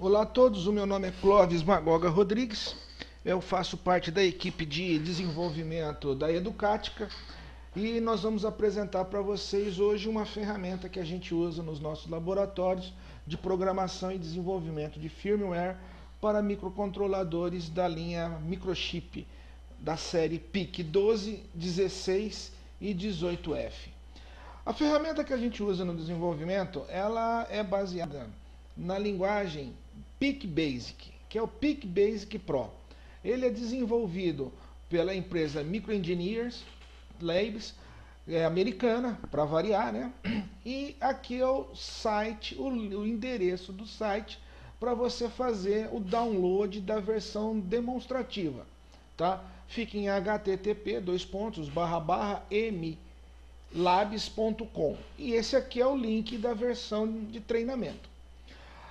Olá a todos, o meu nome é Clóvis Magoga Rodrigues, eu faço parte da equipe de desenvolvimento da Educática e nós vamos apresentar para vocês hoje uma ferramenta que a gente usa nos nossos laboratórios de programação e desenvolvimento de firmware para microcontroladores da linha microchip da série PIC 12, 16 e 18F. A ferramenta que a gente usa no desenvolvimento, ela é baseada na linguagem PIC Basic, que é o PIC Basic Pro. Ele é desenvolvido pela empresa Microengineers Labs, é americana, para variar, né? E aqui é o site, o, o endereço do site para você fazer o download da versão demonstrativa, tá? Fica em http dois pontos barra barra mlabs.com e esse aqui é o link da versão de treinamento.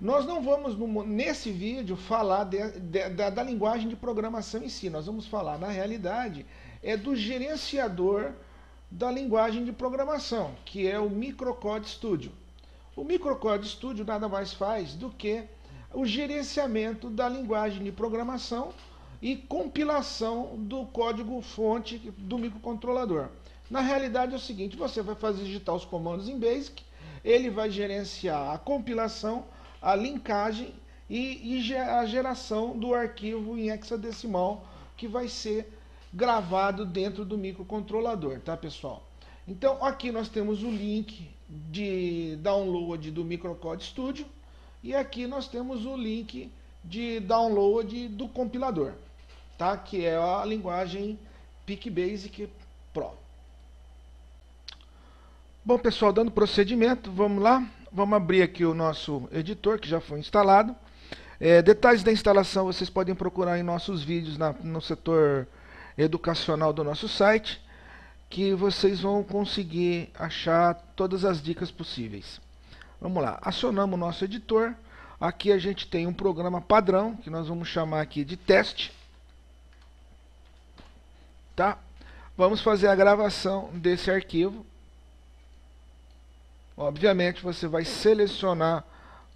Nós não vamos, nesse vídeo, falar de, de, da, da, linguagem de programação em si. Nós vamos falar, na realidade, é do gerenciador da linguagem de programação, que é o Microcode Studio. O Microcode Studio nada mais faz do que o gerenciamento da linguagem de programação e compilação do código-fonte do microcontrolador. Na realidade é o seguinte, você vai fazer digitar os comandos em BASIC, ele vai gerenciar a compilação a linkagem e, e a geração do arquivo em hexadecimal que vai ser gravado dentro do microcontrolador, tá pessoal? Então aqui nós temos o link de download do Microcode Studio e aqui nós temos o link de download do compilador, tá? Que é a linguagem PicBasic Pro. Bom pessoal, dando procedimento, vamos lá. Vamos abrir aqui o nosso editor, que já foi instalado. É, detalhes da instalação vocês podem procurar em nossos vídeos na, no setor educacional do nosso site, que vocês vão conseguir achar todas as dicas possíveis. Vamos lá, acionamos o nosso editor. Aqui a gente tem um programa padrão, que nós vamos chamar aqui de teste. Tá? Vamos fazer a gravação desse arquivo. Obviamente você vai selecionar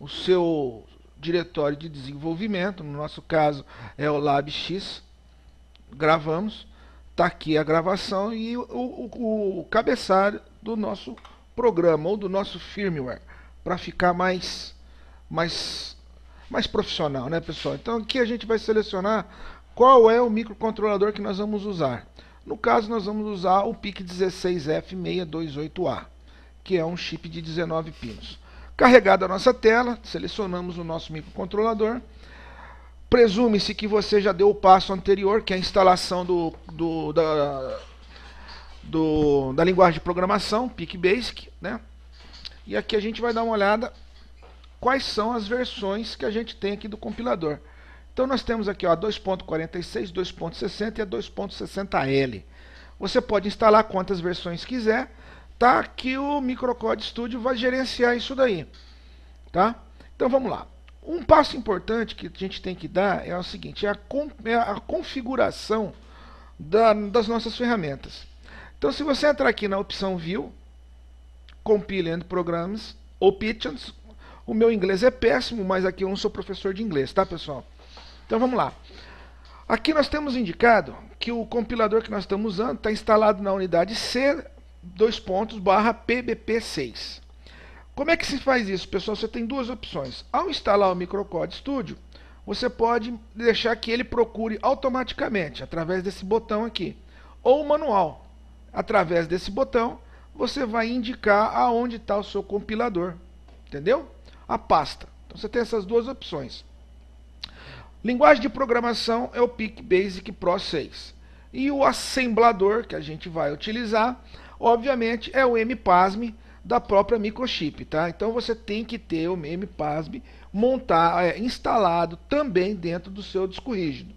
o seu diretório de desenvolvimento, no nosso caso é o LabX, gravamos, está aqui a gravação e o, o, o cabeçalho do nosso programa ou do nosso firmware, para ficar mais, mais, mais profissional, né pessoal? Então aqui a gente vai selecionar qual é o microcontrolador que nós vamos usar. No caso nós vamos usar o PIC16F628A que é um chip de 19 pinos. Carregada a nossa tela, selecionamos o nosso microcontrolador. Presume-se que você já deu o passo anterior, que é a instalação do, do, da, do, da linguagem de programação, PicBasic. Né? E aqui a gente vai dar uma olhada quais são as versões que a gente tem aqui do compilador. Então nós temos aqui a 2.46, 2.60 e a 2.60L. Você pode instalar quantas versões quiser tá? Que o Microcode Studio vai gerenciar isso daí, tá? Então vamos lá. Um passo importante que a gente tem que dar é o seguinte, é a, é a configuração da, das nossas ferramentas. Então se você entrar aqui na opção View, Compile and Programs, Options, o meu inglês é péssimo, mas aqui eu não sou professor de inglês, tá pessoal? Então vamos lá. Aqui nós temos indicado que o compilador que nós estamos usando está instalado na unidade C dois pontos, barra PBP6. Como é que se faz isso, pessoal? Você tem duas opções. Ao instalar o Microcode Studio, você pode deixar que ele procure automaticamente, através desse botão aqui. Ou manual. Através desse botão, você vai indicar aonde está o seu compilador. Entendeu? A pasta. Então você tem essas duas opções. Linguagem de programação é o PIC Basic Pro 6. E o assemblador que a gente vai utilizar obviamente é o MPASM da própria microchip, tá? Então você tem que ter o MPASM montar, é, instalado também dentro do seu disco rígido.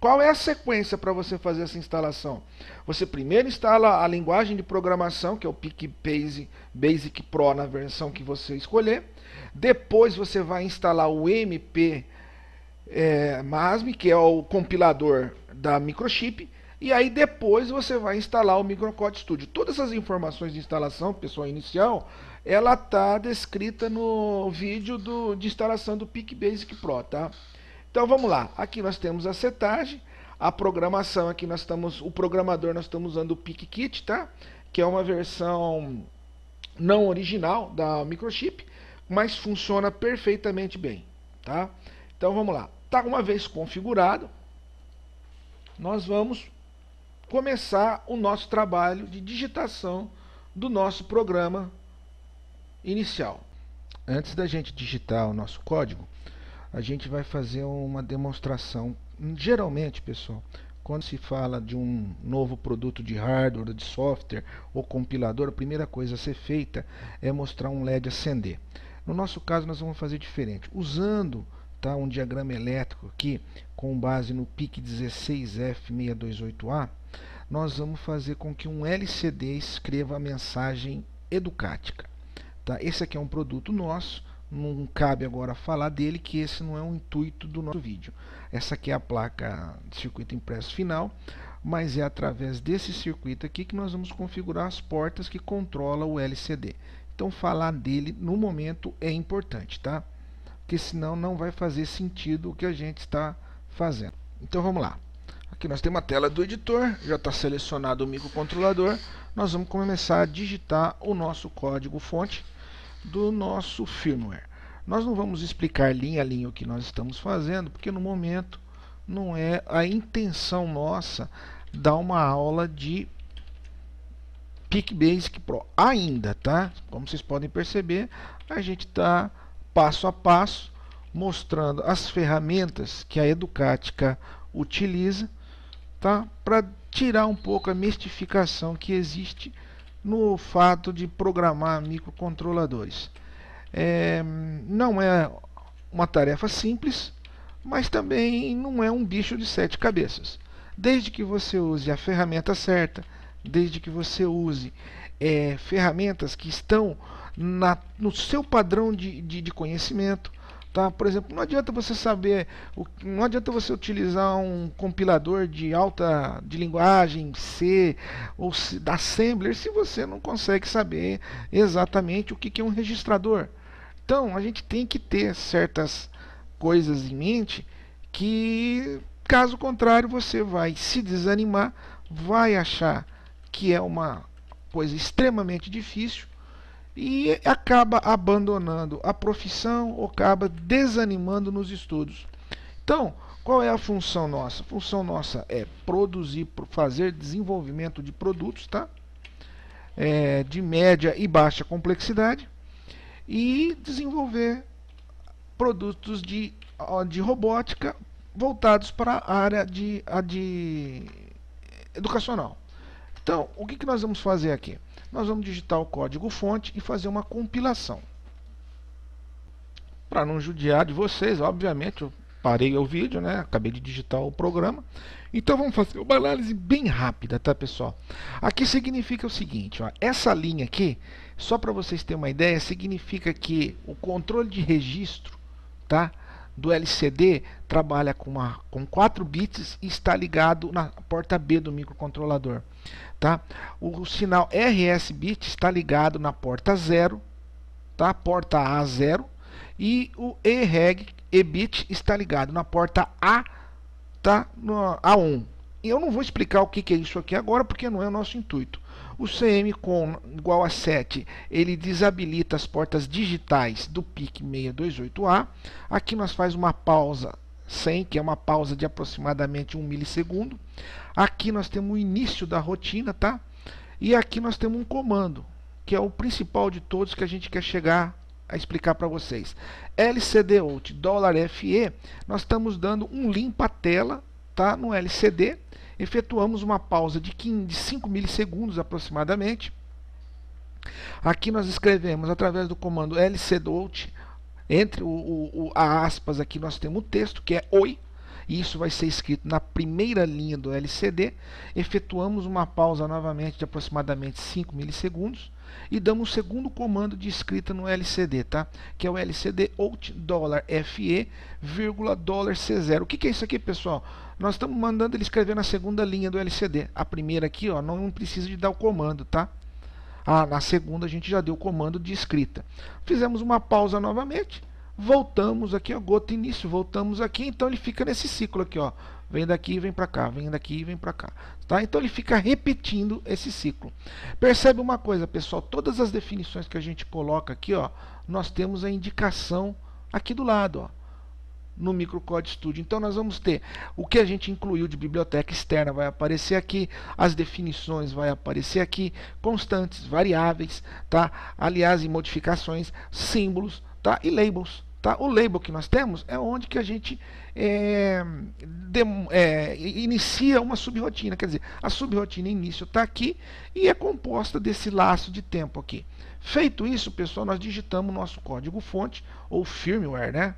Qual é a sequência para você fazer essa instalação? Você primeiro instala a linguagem de programação, que é o PicBase Basic Pro na versão que você escolher. Depois você vai instalar o MP é, MASM, que é o compilador da microchip. E aí depois você vai instalar o Microcode Studio. Todas essas informações de instalação, pessoal, inicial, ela está descrita no vídeo do, de instalação do PIC Basic Pro, tá? Então vamos lá, aqui nós temos a setagem, a programação aqui nós estamos, o programador nós estamos usando o PicKit, tá? Que é uma versão não original da microchip, mas funciona perfeitamente bem, tá? Então vamos lá. Tá uma vez configurado, nós vamos começar o nosso trabalho de digitação do nosso programa inicial. Antes da gente digitar o nosso código, a gente vai fazer uma demonstração. Geralmente, pessoal, quando se fala de um novo produto de hardware, de software ou compilador, a primeira coisa a ser feita é mostrar um LED acender. No nosso caso, nós vamos fazer diferente. Usando tá, um diagrama elétrico aqui, com base no PIC 16F628A, nós vamos fazer com que um LCD escreva a mensagem educática. Tá? Esse aqui é um produto nosso, não cabe agora falar dele, que esse não é o intuito do nosso vídeo. Essa aqui é a placa de circuito impresso final, mas é através desse circuito aqui que nós vamos configurar as portas que controlam o LCD. Então falar dele no momento é importante, tá? Porque senão não vai fazer sentido o que a gente está fazendo. Então vamos lá. Aqui nós temos a tela do editor, já está selecionado o microcontrolador. Nós vamos começar a digitar o nosso código fonte do nosso firmware. Nós não vamos explicar linha a linha o que nós estamos fazendo, porque no momento não é a intenção nossa dar uma aula de PicBasic Pro ainda, tá? Como vocês podem perceber, a gente está passo a passo mostrando as ferramentas que a Educatica utiliza tá? para tirar um pouco a mistificação que existe no fato de programar microcontroladores. É, não é uma tarefa simples, mas também não é um bicho de sete cabeças. Desde que você use a ferramenta certa, desde que você use é, ferramentas que estão na, no seu padrão de, de, de conhecimento, Tá? Por exemplo, não adianta você saber, não adianta você utilizar um compilador de alta de linguagem C ou da Assembler se você não consegue saber exatamente o que é um registrador. Então, a gente tem que ter certas coisas em mente que, caso contrário, você vai se desanimar, vai achar que é uma coisa extremamente difícil e acaba abandonando a profissão ou acaba desanimando nos estudos. Então, qual é a função nossa? A função nossa é produzir, fazer desenvolvimento de produtos, tá? É, de média e baixa complexidade e desenvolver produtos de, de robótica voltados para a área de, a de educacional. Então, o que, que nós vamos fazer aqui? nós vamos digitar o código fonte e fazer uma compilação. Para não judiar de vocês, obviamente, eu parei o vídeo, né? Acabei de digitar o programa. Então vamos fazer uma análise bem rápida, tá pessoal? Aqui significa o seguinte, ó, essa linha aqui, só para vocês terem uma ideia, significa que o controle de registro, tá? Do LCD trabalha com, uma, com 4 bits e está ligado na porta B do microcontrolador. Tá? O, o sinal RS bit está ligado na porta 0, tá? porta A0, e o EREG EBIT está ligado na porta A, tá? no A1. Eu não vou explicar o que, que é isso aqui agora, porque não é o nosso intuito. O CM com igual a 7, ele desabilita as portas digitais do PIC 628A. Aqui nós faz uma pausa 100, que é uma pausa de aproximadamente 1 milissegundo. Aqui nós temos o início da rotina, tá? E aqui nós temos um comando, que é o principal de todos que a gente quer chegar a explicar para vocês. LCD out $FE, nós estamos dando um limpa tela, tá? No LCD efetuamos uma pausa de, 15, de 5 milissegundos aproximadamente. Aqui nós escrevemos através do comando lcdout, entre o, o, o, a aspas aqui nós temos o texto que é oi, e isso vai ser escrito na primeira linha do LCD. Efetuamos uma pausa novamente de aproximadamente 5 milissegundos e damos o segundo comando de escrita no LCD, tá? Que é o LCD out $FE, $C0. O que, que é isso aqui, pessoal? Nós estamos mandando ele escrever na segunda linha do LCD. A primeira aqui, ó, não precisa de dar o comando, tá? Ah, na segunda a gente já deu o comando de escrita. Fizemos uma pausa novamente, voltamos aqui, ó, gota início, voltamos aqui, então ele fica nesse ciclo aqui, ó. Vem daqui e vem para cá, vem daqui e vem para cá. Tá? Então ele fica repetindo esse ciclo. Percebe uma coisa, pessoal, todas as definições que a gente coloca aqui, ó, nós temos a indicação aqui do lado, ó no Microcode Studio. Então nós vamos ter o que a gente incluiu de biblioteca externa vai aparecer aqui, as definições vai aparecer aqui, constantes, variáveis, tá? Aliás, em modificações, símbolos, tá? E labels. Tá? O label que nós temos é onde que a gente é, de, é, inicia uma subrotina. Quer dizer, a subrotina início está aqui e é composta desse laço de tempo aqui. Feito isso, pessoal, nós digitamos o nosso código fonte ou firmware, né?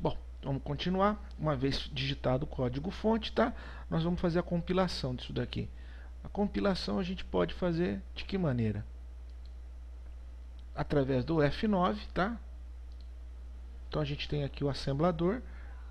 Bom, vamos continuar. Uma vez digitado o código fonte, tá? Nós vamos fazer a compilação disso daqui. A compilação a gente pode fazer de que maneira? Através do F9, tá? Então a gente tem aqui o assemblador,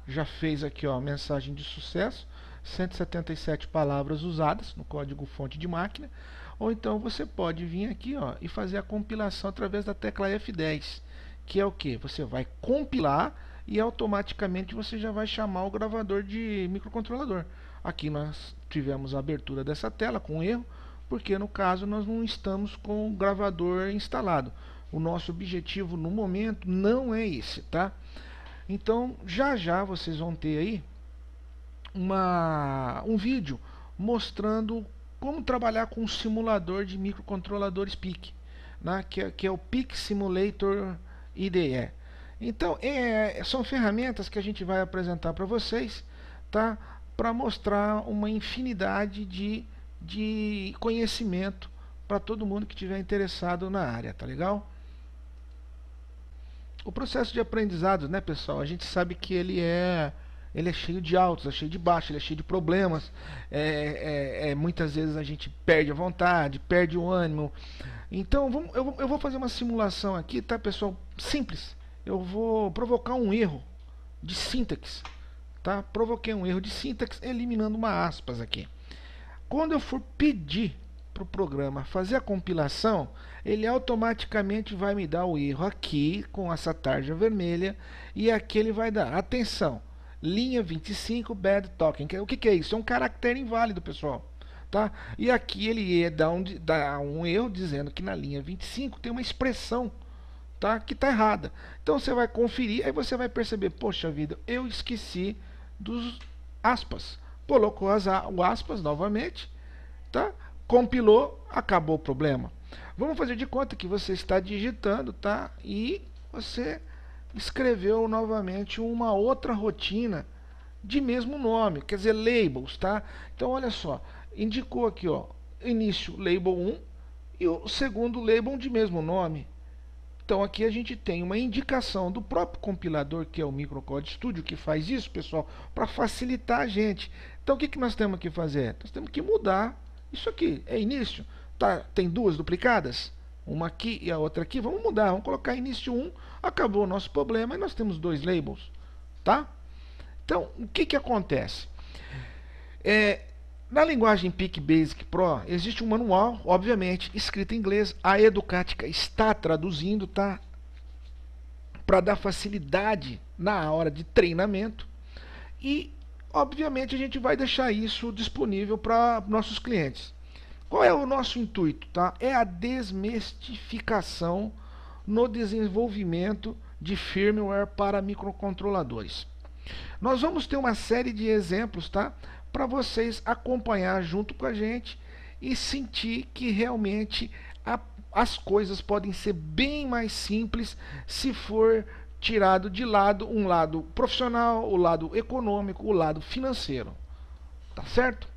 já fez aqui ó, mensagem de sucesso, 177 palavras usadas no código fonte de máquina, ou então você pode vir aqui ó, e fazer a compilação através da tecla F10, que é o que? Você vai compilar e automaticamente você já vai chamar o gravador de microcontrolador. Aqui nós tivemos a abertura dessa tela com erro, porque no caso nós não estamos com o gravador instalado. O nosso objetivo no momento não é esse, tá? Então, já já vocês vão ter aí uma, um vídeo mostrando como trabalhar com um simulador de microcontroladores PIC, né? que, é, que é o PIC Simulator IDE. Então, é, são ferramentas que a gente vai apresentar para vocês, tá? Para mostrar uma infinidade de, de conhecimento para todo mundo que estiver interessado na área, tá legal? O processo de aprendizado, né, pessoal, a gente sabe que ele é ele é cheio de altos, é cheio de baixos, ele é cheio de problemas. É, é, é, muitas vezes a gente perde a vontade, perde o ânimo. Então vamos, eu, eu vou fazer uma simulação aqui, tá, pessoal? Simples. Eu vou provocar um erro de sintaxe, tá? Provoquei um erro de sintaxe eliminando uma aspas aqui. Quando eu for pedir para o programa fazer a compilação, ele automaticamente vai me dar o erro aqui com essa tarja vermelha e aqui ele vai dar, atenção, linha 25 bad token. O que, que é isso? É um caractere inválido, pessoal. Tá? E aqui ele dar um, dar um erro dizendo que na linha 25 tem uma expressão tá? que está errada. Então você vai conferir, aí você vai perceber, poxa vida, eu esqueci dos aspas. Colocou as, o aspas novamente, tá? Compilou, acabou o problema. Vamos fazer de conta que você está digitando, tá? E você escreveu novamente uma outra rotina de mesmo nome, quer dizer, labels, tá? Então olha só, indicou aqui, ó, início label 1 e o segundo label de mesmo nome. Então aqui a gente tem uma indicação do próprio compilador, que é o Microcode Studio, que faz isso, pessoal, para facilitar a gente. Então o que, que nós temos que fazer? Nós temos que mudar isso aqui é início. Tá, tem duas duplicadas? Uma aqui e a outra aqui. Vamos mudar. Vamos colocar início 1. Acabou o nosso problema e nós temos dois labels. Tá? Então, o que, que acontece? É, na linguagem PIC Basic Pro, existe um manual, obviamente, escrito em inglês. A Educatica está traduzindo, tá? Para dar facilidade na hora de treinamento. E obviamente a gente vai deixar isso disponível para nossos clientes. Qual é o nosso intuito? Tá? É a desmistificação no desenvolvimento de firmware para microcontroladores. Nós vamos ter uma série de exemplos tá? para vocês acompanhar junto com a gente e sentir que realmente a, as coisas podem ser bem mais simples se for tirado de lado um lado profissional, o lado econômico, o lado financeiro. Tá certo?